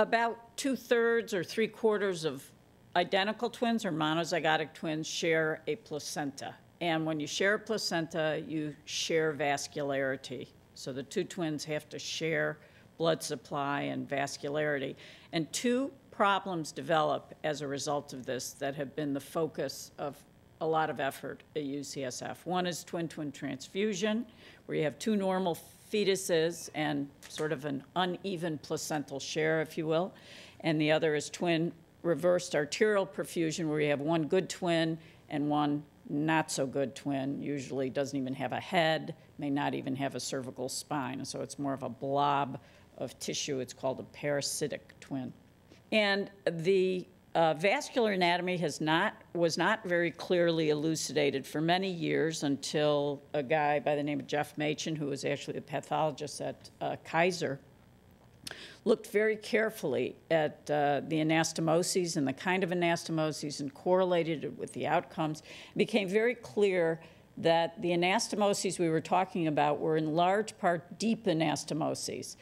about two-thirds or three-quarters of identical twins or monozygotic twins share a placenta. And when you share a placenta, you share vascularity. So the two twins have to share blood supply and vascularity. And two problems develop as a result of this that have been the focus of a lot of effort at UCSF. One is twin-twin transfusion, where you have two normal fetuses and sort of an uneven placental share, if you will. And the other is twin reversed arterial perfusion, where you have one good twin and one not so good twin, usually doesn't even have a head, may not even have a cervical spine. So it's more of a blob of tissue. It's called a parasitic twin. And the uh, vascular anatomy has not, was not very clearly elucidated for many years until a guy by the name of Jeff Machin, who was actually a pathologist at uh, Kaiser, looked very carefully at uh, the anastomoses and the kind of anastomoses and correlated it with the outcomes. It became very clear that the anastomoses we were talking about were in large part deep anastomoses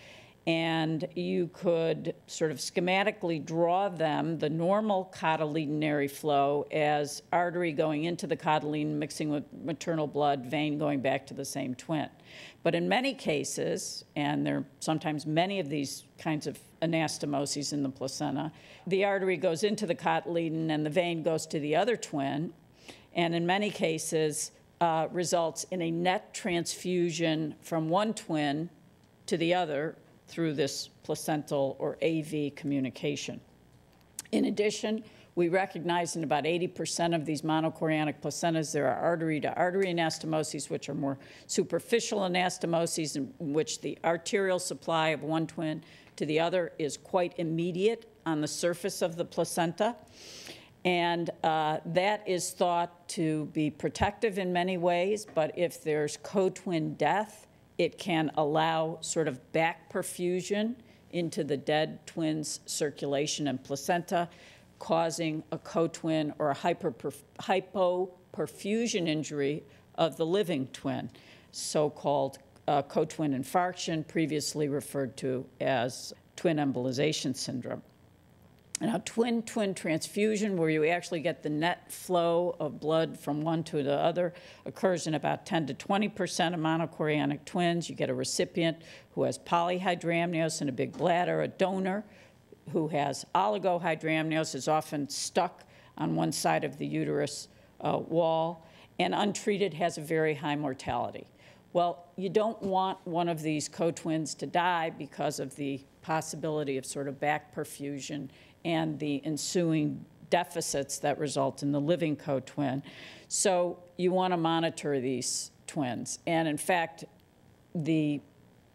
and you could sort of schematically draw them, the normal cotyledonary flow, as artery going into the cotyledon, mixing with maternal blood, vein going back to the same twin. But in many cases, and there are sometimes many of these kinds of anastomoses in the placenta, the artery goes into the cotyledon and the vein goes to the other twin, and in many cases, uh, results in a net transfusion from one twin to the other through this placental or AV communication. In addition, we recognize in about 80% of these monochorionic placentas, there are artery-to-artery anastomoses, which are more superficial anastomoses, in which the arterial supply of one twin to the other is quite immediate on the surface of the placenta. And uh, that is thought to be protective in many ways, but if there's co-twin death, it can allow sort of back perfusion into the dead twin's circulation and placenta, causing a co-twin or a hypoperfusion injury of the living twin, so-called uh, co-twin infarction, previously referred to as twin embolization syndrome. Now, twin-twin transfusion, where you actually get the net flow of blood from one to the other, occurs in about 10 to 20 percent of monochorionic twins. You get a recipient who has polyhydramnios and a big bladder, a donor who has oligohydramnios, is often stuck on one side of the uterus uh, wall, and untreated has a very high mortality. Well, you don't want one of these co-twins to die because of the possibility of sort of back perfusion and the ensuing deficits that result in the living co-twin. So you want to monitor these twins. And in fact, the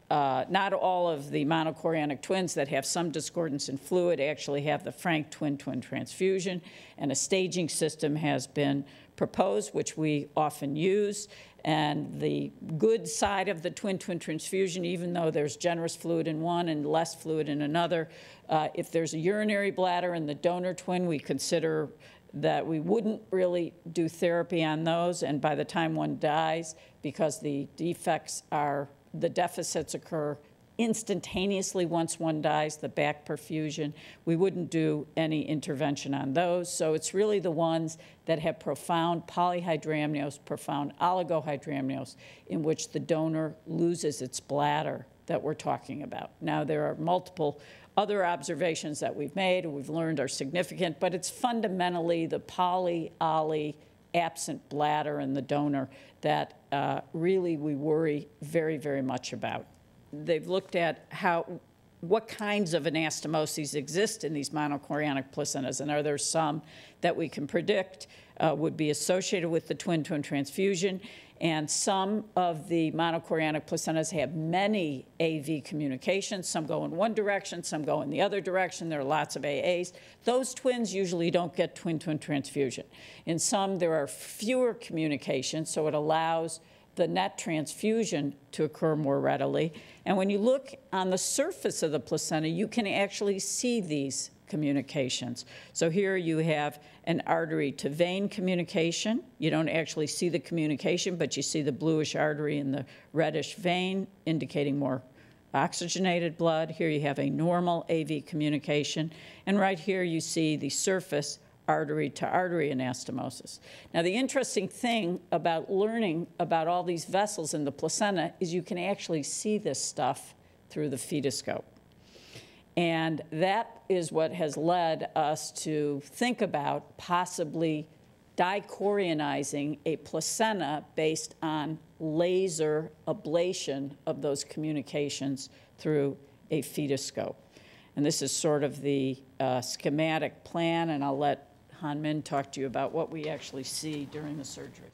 uh, not all of the monochorionic twins that have some discordance in fluid actually have the frank twin-twin transfusion, and a staging system has been proposed, which we often use. And the good side of the twin-twin transfusion, even though there's generous fluid in one and less fluid in another, uh, if there's a urinary bladder in the donor twin, we consider that we wouldn't really do therapy on those. And by the time one dies, because the defects are, the deficits occur instantaneously once one dies, the back perfusion. We wouldn't do any intervention on those. So it's really the ones that have profound polyhydramnios, profound oligohydramnios, in which the donor loses its bladder that we're talking about. Now, there are multiple other observations that we've made and we've learned are significant, but it's fundamentally the poly-oly absent bladder in the donor that uh, really we worry very, very much about. They've looked at how what kinds of anastomoses exist in these monochorionic placentas, and are there some that we can predict uh, would be associated with the twin-twin transfusion? And some of the monochorionic placentas have many AV communications. Some go in one direction, some go in the other direction. There are lots of AAs. Those twins usually don't get twin-twin transfusion. In some, there are fewer communications, so it allows the net transfusion to occur more readily. And when you look on the surface of the placenta, you can actually see these communications. So here you have an artery to vein communication. You don't actually see the communication, but you see the bluish artery and the reddish vein indicating more oxygenated blood. Here you have a normal AV communication. And right here you see the surface artery to artery anastomosis. Now, the interesting thing about learning about all these vessels in the placenta is you can actually see this stuff through the fetoscope. And that is what has led us to think about possibly dichorionizing a placenta based on laser ablation of those communications through a fetoscope. And this is sort of the uh, schematic plan, and I'll let Han Min talk to you about what we actually see during the surgery.